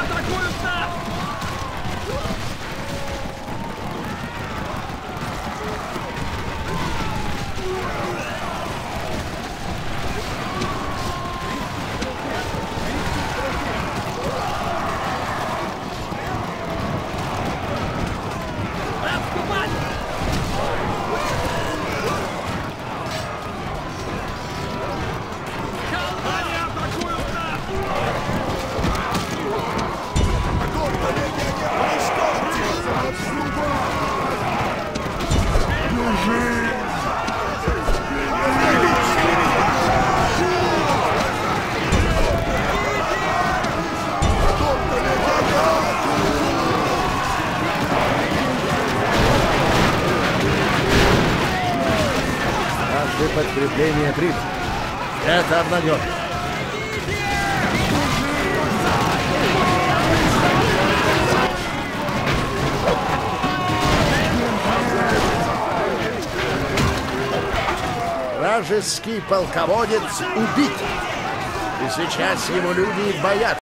Я атакую старт! Наши подкрепления прибыли. Это обнадежно. Вражеский полководец убит. И сейчас ему люди боятся.